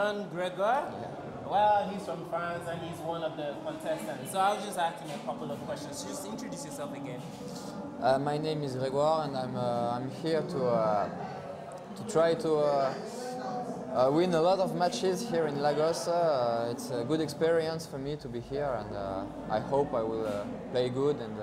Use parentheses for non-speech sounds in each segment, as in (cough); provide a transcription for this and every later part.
Jean Gregoire. Well, he's from France and he's one of the contestants. So I was just asking a couple of questions. Just introduce yourself again. Uh, my name is Grégoire and I'm, uh, I'm here to, uh, to try to uh, uh, win a lot of matches here in Lagos. Uh, it's a good experience for me to be here and I hope I will play good and,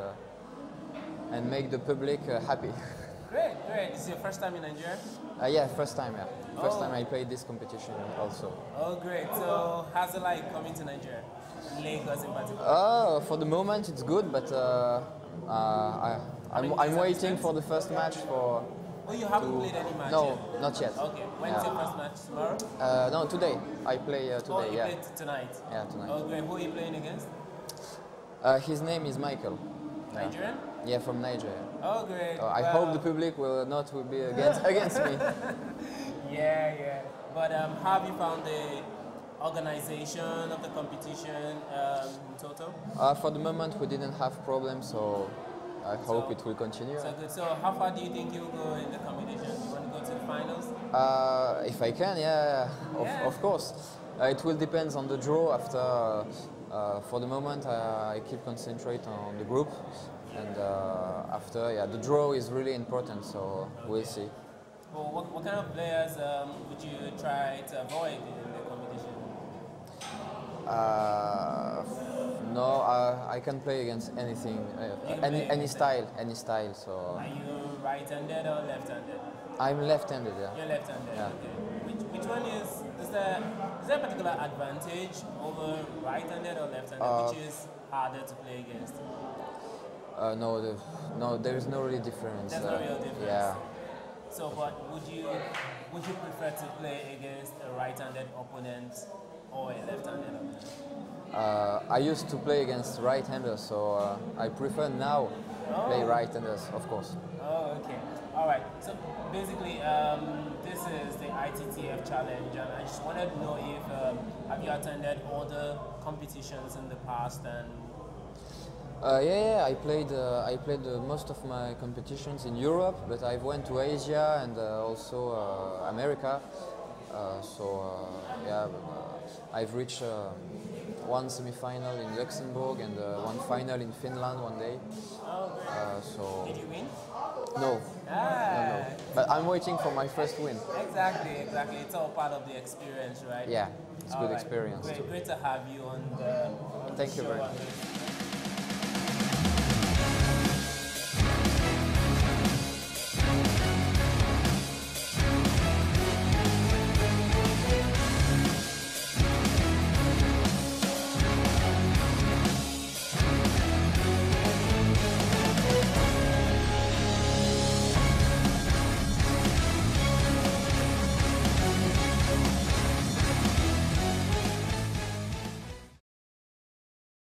and make the public happy. (laughs) Great, great. Is your first time in Nigeria? Uh, yeah, first time, yeah. First Oh. time I played this competition also. Oh, great. So how's it like coming to Nigeria? Lagos in particular? Uh, for the moment it's good, but uh, uh, I, I'm, I'm waiting for the first match for... Oh, you haven't to- played any match No, yet? not yet. Okay, when's Yeah. your first match? Tomorrow? Uh, no, today. I play uh, oh, today, you yeah. played tonight? Yeah, tonight. Oh, great. Who are you playing against? Uh, his name is Michael. Yeah. Nigerian? Yeah, from Nigeria. Oh, great. Uh, I Well, hope the public will not will be against (laughs) against me. (laughs) Yeah, yeah. But um, how have you found the organization of the competition um, in total? Uh, for the moment, we didn't have problems, so I hope So- it will continue. So good. So how far do you think you'll go in the competition? You want to go to the finals? Uh, if I can, yeah, of, Yeah. of course. Uh, it will depend on the draw. After, uh, uh, for the moment, uh, I keep concentrate on the group, and uh, after, yeah, the draw is really important. So we'll see. Well, what, what kind of players um, would you try to avoid in the competition? Uh, no, uh, I can play against anything, uh, any any style, any style. So Are you right-handed or left-handed? I'm left-handed. Yeah. You're left-handed. Yeah. Okay. A particular advantage over right-handed or left-handed? Uh, which is harder to play against? Uh, no, the, no, there is no really difference. There's no uh, real difference. Yeah. So, but would you would you prefer to play against a right-handed opponent or a left-handed opponent? Uh, I used to play against right-handers, so uh, I prefer now play Oh. right-handers, of course. Oh, okay. All right. So the ITTF challenge, and I just wanted to know if um, have you attended other competitions in the past and Uh, yeah, yeah, I played. Uh, I played uh, most of my competitions in Europe, but I've went to Asia and uh, also uh, America. Uh, so uh, yeah, uh, I've reached uh, one semi-final in Luxembourg and uh, one final in Finland one day. oh. So did you win? no, Ah, but I'm waiting for my first win. exactly, exactly. It's all part of the experience, right? Yeah, it's All good right. experience Great, too. great to have you on the. On Thank the you very this